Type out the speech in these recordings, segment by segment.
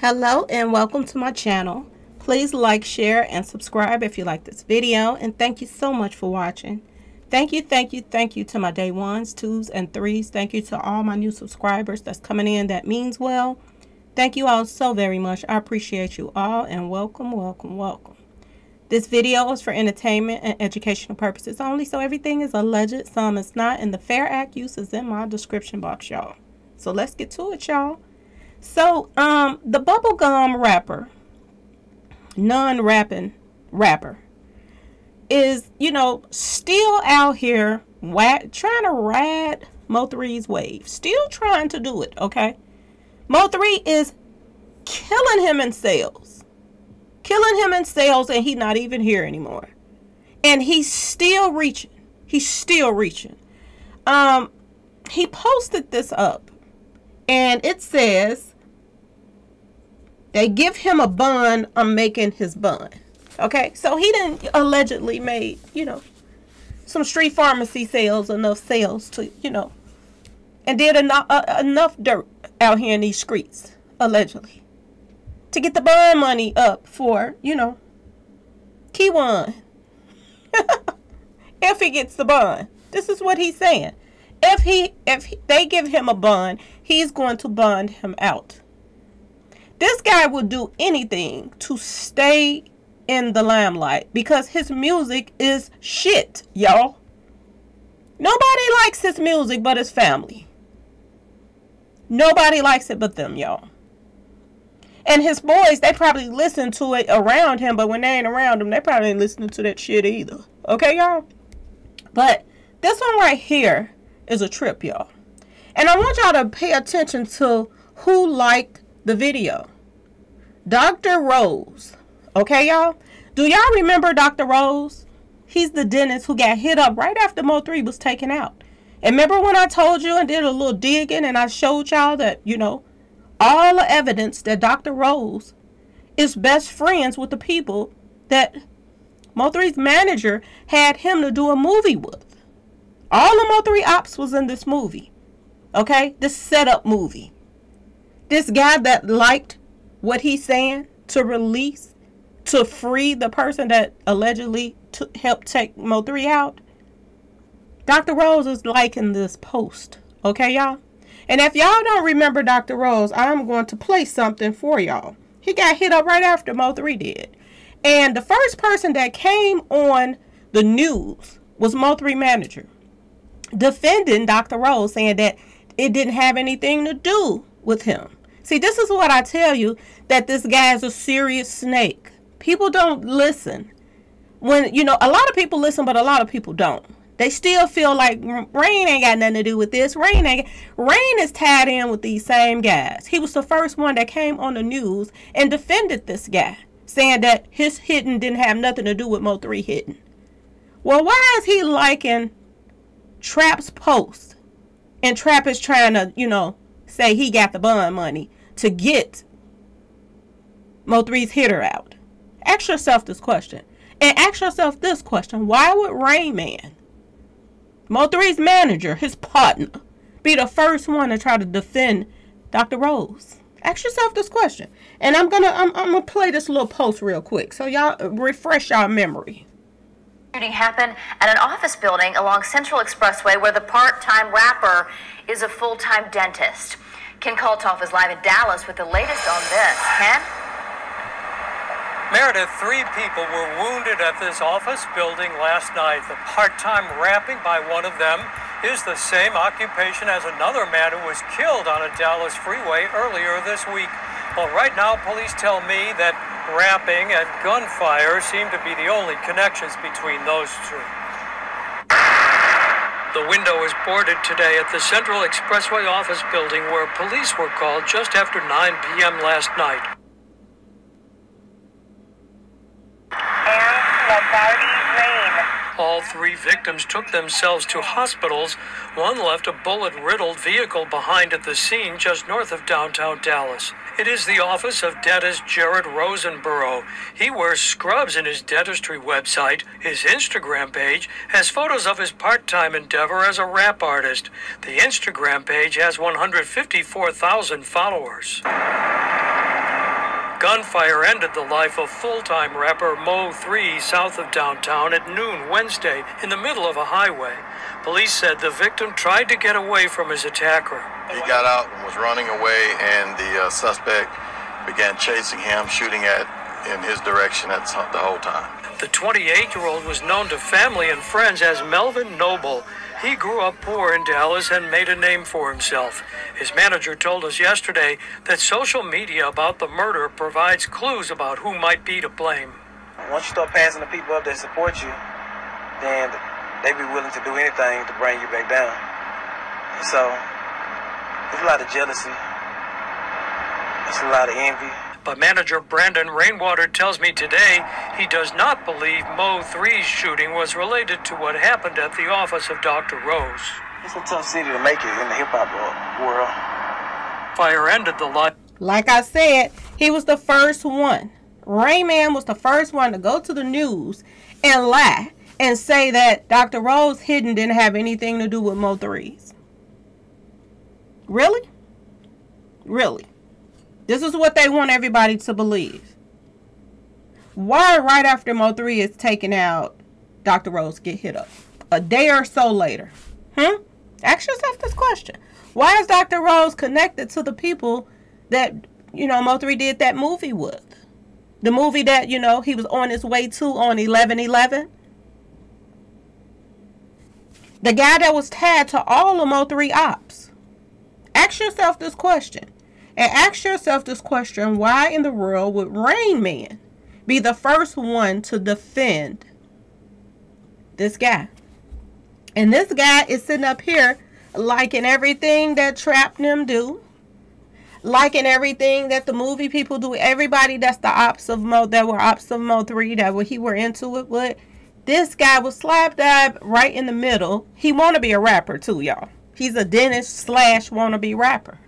Hello and welcome to my channel. Please like, share, and subscribe if you like this video. And thank you so much for watching. Thank you, thank you, thank you to my day ones, twos, and threes. Thank you to all my new subscribers that's coming in. That means well. Thank you all so very much. I appreciate you all and welcome, welcome, welcome. This video is for entertainment and educational purposes only, so everything is alleged, some is not, and the Fair Act use is in my description box, y'all. So let's get to it, y'all. So, um, the bubblegum rapper, non-rapping rapper, is, you know, still out here trying to ride Mo3's wave. Still trying to do it, okay? Mo3 is killing him in sales. Killing him in sales, and he's not even here anymore. And he's still reaching. He's still reaching. Um, he posted this up and it says they give him a bun I'm making his bun. Okay, so he didn't allegedly made, you know, some street pharmacy sales, enough sales to, you know, and did enough, uh, enough dirt out here in these streets, allegedly, to get the bun money up for, you know, Kewon. if he gets the bun. This is what he's saying if he if he, they give him a bond, he's going to bond him out. This guy will do anything to stay in the limelight because his music is shit, y'all. Nobody likes his music but his family. Nobody likes it but them, y'all. And his boys, they probably listen to it around him, but when they ain't around him, they probably ain't listening to that shit either. Okay, y'all? But this one right here is a trip, y'all. And I want y'all to pay attention to who liked the video. Dr. Rose. Okay, y'all? Do y'all remember Dr. Rose? He's the dentist who got hit up right after Mo3 was taken out. And remember when I told you and did a little digging and I showed y'all that, you know, all the evidence that Dr. Rose is best friends with the people that Mo3's manager had him to do a movie with. All of Mo3 Ops was in this movie. Okay? This setup movie. This guy that liked what he's saying to release, to free the person that allegedly helped take Mo3 out. Dr. Rose is liking this post. Okay, y'all? And if y'all don't remember Dr. Rose, I'm going to play something for y'all. He got hit up right after Mo3 did. And the first person that came on the news was Mo3 manager defending Dr. Rose, saying that it didn't have anything to do with him. See, this is what I tell you that this guy is a serious snake. People don't listen. When, you know, a lot of people listen, but a lot of people don't. They still feel like Rain ain't got nothing to do with this. Rain ain't. Rain is tied in with these same guys. He was the first one that came on the news and defended this guy, saying that his hitting didn't have nothing to do with Mo3 hitting. Well, why is he liking Trap's post, and Trap is trying to, you know, say he got the bond money to get Mo3's hitter out. Ask yourself this question. And ask yourself this question. Why would Rain Man, Mo3's manager, his partner, be the first one to try to defend Dr. Rose? Ask yourself this question. And I'm gonna I'm, I'm gonna play this little post real quick so y'all uh, refresh y'all memory shooting happened at an office building along Central Expressway where the part-time rapper is a full-time dentist. Ken Kalthoff is live in Dallas with the latest on this. Ken? Meredith, three people were wounded at this office building last night. The part-time rapping by one of them is the same occupation as another man who was killed on a Dallas freeway earlier this week. Well, right now, police tell me that rapping and gunfire seem to be the only connections between those two. The window was boarded today at the Central Expressway office building where police were called just after 9 p.m. last night. All three victims took themselves to hospitals. One left a bullet riddled vehicle behind at the scene just north of downtown Dallas. It is the office of dentist Jared Rosenborough. He wears scrubs in his dentistry website. His Instagram page has photos of his part time endeavor as a rap artist. The Instagram page has 154,000 followers. Gunfire ended the life of full-time rapper Mo 3 south of downtown at noon Wednesday in the middle of a highway. Police said the victim tried to get away from his attacker. He got out and was running away, and the uh, suspect began chasing him, shooting at in his direction at the whole time. The 28-year-old was known to family and friends as Melvin Noble. He grew up poor in Dallas and made a name for himself. His manager told us yesterday that social media about the murder provides clues about who might be to blame. Once you start passing the people up that support you, then they be willing to do anything to bring you back down. And so, there's a lot of jealousy. There's a lot of envy. But manager Brandon Rainwater tells me today he does not believe Mo 3's shooting was related to what happened at the office of Dr. Rose. It's a tough city to make it in the hip hop world. Fire ended the life. Like I said, he was the first one. Rainman was the first one to go to the news and lie and say that Dr. Rose Hidden didn't have anything to do with Mo 3s. Really? Really? This is what they want everybody to believe. Why right after Mo 3 is taken out, Dr. Rose get hit up? A day or so later. Hmm? Ask yourself this question. Why is Dr. Rose connected to the people that, you know, Mo 3 did that movie with? The movie that, you know, he was on his way to on 1111? The guy that was tied to all of Mo 3 ops. Ask yourself this question. And ask yourself this question why in the world would Rain Man be the first one to defend this guy? And this guy is sitting up here liking everything that Trap them do, liking everything that the movie people do. Everybody that's the ops of Mo that were ops of Mo 3 that were, he were into it with. This guy was slap dab right in the middle. He want to be a rapper too, y'all. He's a dentist slash wannabe rapper.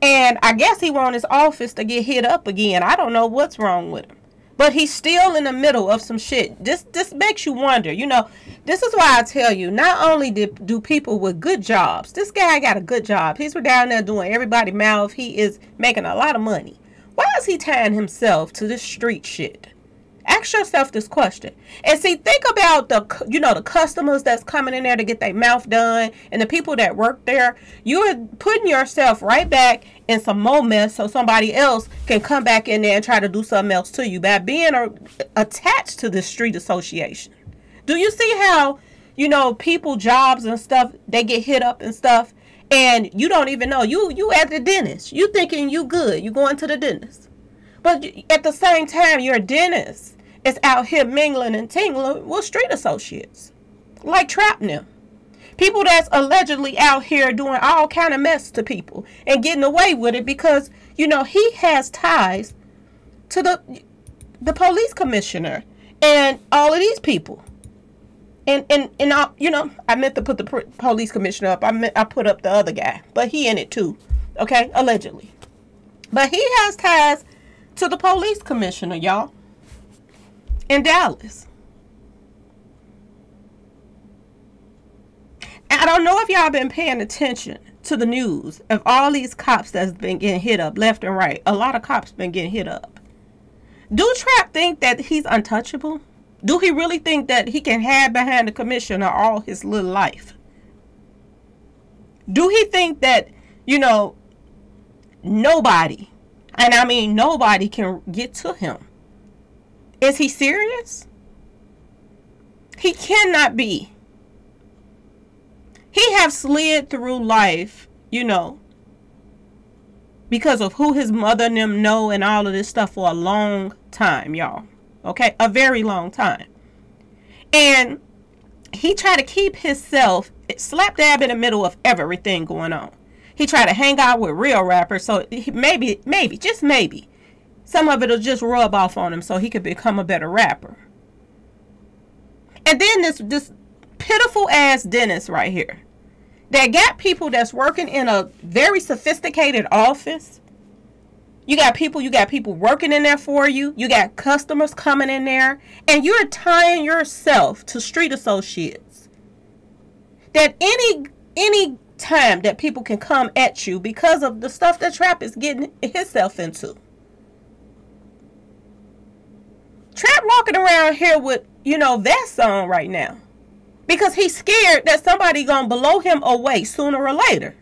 And I guess he want his office to get hit up again. I don't know what's wrong with him. But he's still in the middle of some shit. This this makes you wonder. You know, this is why I tell you, not only did, do people with good jobs, this guy got a good job. He's down there doing everybody mouth. He is making a lot of money. Why is he tying himself to this street shit? Ask yourself this question. And see, think about the you know the customers that's coming in there to get their mouth done and the people that work there. You're putting yourself right back in some more mess so somebody else can come back in there and try to do something else to you by being a, attached to this street association. Do you see how you know people jobs and stuff they get hit up and stuff and you don't even know you you at the dentist. You thinking you good. You going to the dentist. But at the same time, your dentist is out here mingling and tingling with street associates, like trapping them. People that's allegedly out here doing all kind of mess to people and getting away with it because you know he has ties to the the police commissioner and all of these people. And and and I, you know, I meant to put the police commissioner up. I meant I put up the other guy, but he in it too. Okay, allegedly. But he has ties to the police commissioner, y'all, in Dallas. I don't know if y'all been paying attention to the news of all these cops that's been getting hit up left and right. A lot of cops been getting hit up. Do Trap think that he's untouchable? Do he really think that he can hide behind the commissioner all his little life? Do he think that, you know, nobody and I mean, nobody can get to him. Is he serious? He cannot be. He have slid through life, you know, because of who his mother and them know and all of this stuff for a long time, y'all. Okay? A very long time. And he tried to keep himself slap dab in the middle of everything going on he tried to hang out with real rappers. So maybe, maybe, just maybe, some of it'll just rub off on him so he could become a better rapper. And then this this pitiful ass dentist right here that got people that's working in a very sophisticated office. You got people, you got people working in there for you. You got customers coming in there, and you're tying yourself to street associates. That any any time that people can come at you because of the stuff that Trap is getting himself into. Trap walking around here with, you know, that song right now. Because he's scared that somebody gonna blow him away sooner or later.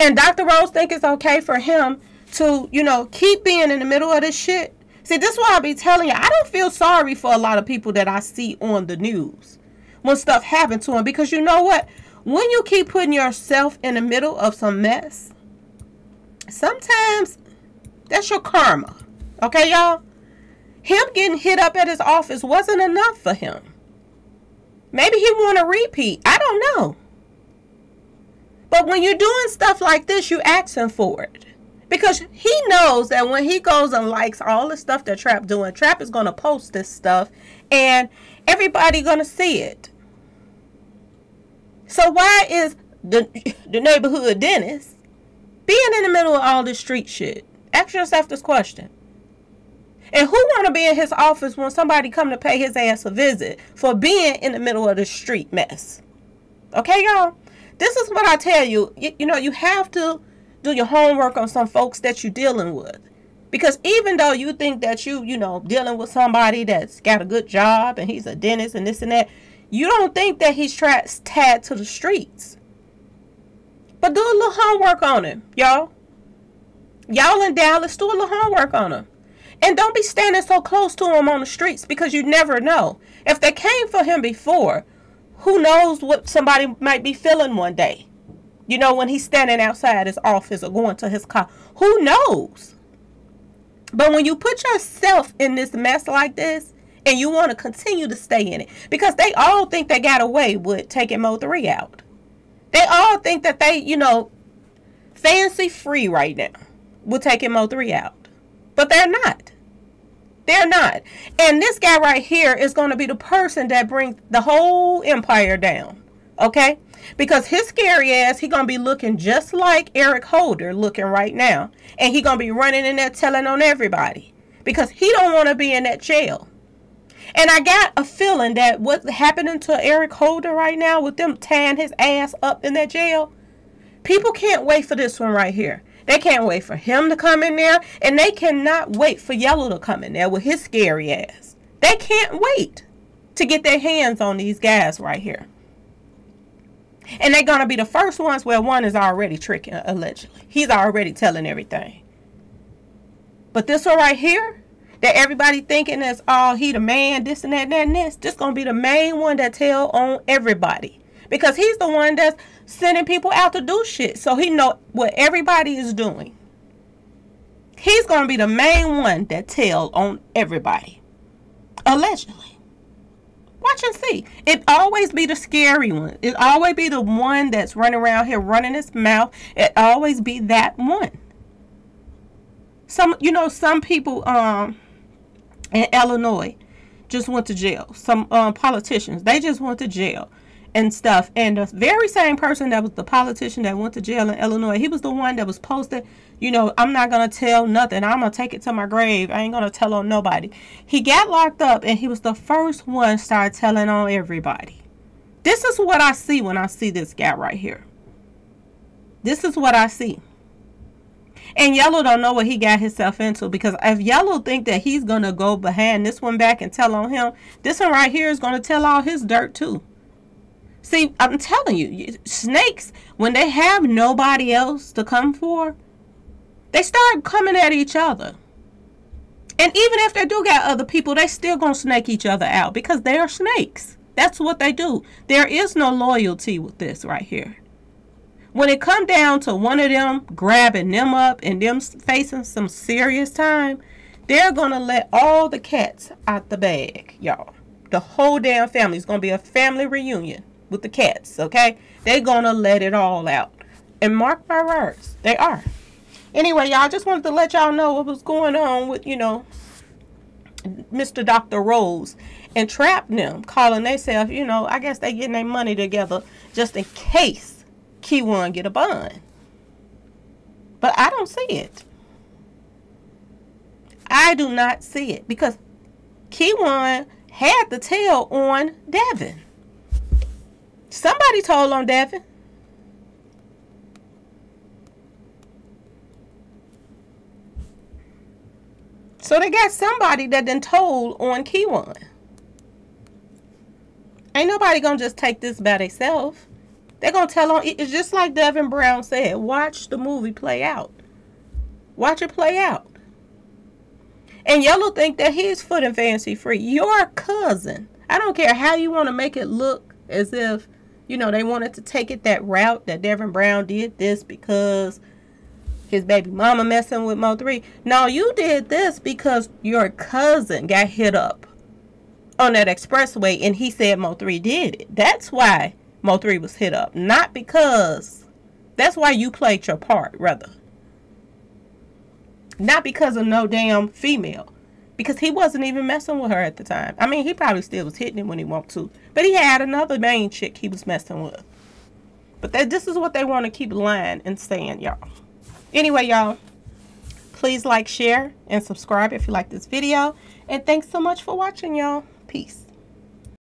And Dr. Rose think it's okay for him to, you know, keep being in the middle of this shit. See, this is why I be telling you, I don't feel sorry for a lot of people that I see on the news when stuff happened to them. Because you know what? When you keep putting yourself in the middle of some mess, sometimes that's your karma. Okay, y'all? Him getting hit up at his office wasn't enough for him. Maybe he want to repeat. I don't know. But when you're doing stuff like this, you asking for it. Because he knows that when he goes and likes all the stuff that Trap doing, Trap is going to post this stuff and everybody going to see it. So why is the, the neighborhood dentist being in the middle of all this street shit? Ask yourself this question. And who want to be in his office when somebody come to pay his ass a visit for being in the middle of the street mess? Okay, y'all? This is what I tell you. You, you know, you have to do your homework on some folks that you're dealing with. Because even though you think that you, you know, dealing with somebody that's got a good job and he's a dentist and this and that, you don't think that he's tra- tagged to the streets. But do a little homework on him, y'all. Y'all in Dallas, do a little homework on him. And don't be standing so close to him on the streets because you never know. If they came for him before, who knows what somebody might be feeling one day. You know, when he's standing outside his office or going to his car. Who knows? But when you put yourself in this mess like this, and you want to continue to stay in it, because they all think they got away with taking Mo 3 out. They all think that they, you know, fancy free right now with taking Mo 3 out. But they're not. They're not. And this guy right here is going to be the person that brings the whole empire down. Okay? Because his scary ass, he going to be looking just like Eric Holder looking right now. And he going to be running in there telling on everybody. Because he don't want to be in that jail. And I got a feeling that what's happening to Eric Holder right now with them tying his ass up in that jail, people can't wait for this one right here. They can't wait for him to come in there, and they cannot wait for Yellow to come in there with his scary ass. They can't wait to get their hands on these guys right here. And they're going to be the first ones where one is already tricking, allegedly. He's already telling everything. But this one right here, that everybody thinking is, oh, he the man, this and that and that and this. This to be the main one that tell on everybody. Because he's the one that's sending people out to do shit. So he know what everybody is doing. He's to be the main one that tell on everybody. Allegedly. Watch and see. It always be the scary one. It always be the one that's running around here running his mouth. It always be that one. Some, you know, some people um in Illinois just went to jail. Some um, politicians, they just went to jail and stuff. And the very same person that was the politician that went to jail in Illinois, he was the one that was posted, you know, I'm not going to tell nothing. I'm going to take it to my grave. I ain't going to tell on nobody. He got locked up and he was the first one start telling on everybody. This is what I see when I see this guy right here. This is what I see. And Yellow don't know what he got himself into because if Yellow think that he's going to go behind this one back and tell on him, this one right here is going to tell all his dirt too. See, I'm telling you, snakes, when they have nobody else to come for, they start coming at each other. And even if they do got other people, they still gonna snake each other out because they are snakes. That's what they do. There is no loyalty with this right here. When it come down to one of them grabbing them up and them facing some serious time, they're gonna let all the cats out the bag, y'all. The whole damn family is gonna be a family reunion with the cats, okay? They're gonna let it all out. And mark my words, they are. Anyway, y'all just wanted to let y'all know what was going on with, you know, Mr. Dr. Rose and trap them, calling themselves, you know, I guess they getting their money together just in case Kewon get a bun. But I don't see it. I do not see it because Key-One had the tail on Devin. Somebody told on Devin. So they got somebody that then told on Kewon. Ain't nobody gonna just take this by themselves. They're gonna tell on it's just like Devin Brown said, watch the movie play out. Watch it play out. And Yellow think that he's foot and fancy free. Your cousin. I don't care how you want to make it look as if, you know, they wanted to take it that route that Devin Brown did this because his baby mama messing with Mo 3. No, you did this because your cousin got hit up on that expressway and he said Mo 3 did it. That's why Mo 3 was hit up. Not because that's why you played your part, rather. Not because of no damn female. Because he wasn't even messing with her at the time. I mean, he probably still was hitting him when he wanted to. But he had another main chick he was messing with. But that, this is what they want to keep lying and saying, y'all. Anyway, y'all, please like, share, and subscribe if you like this video. And thanks so much for watching, y'all. Peace.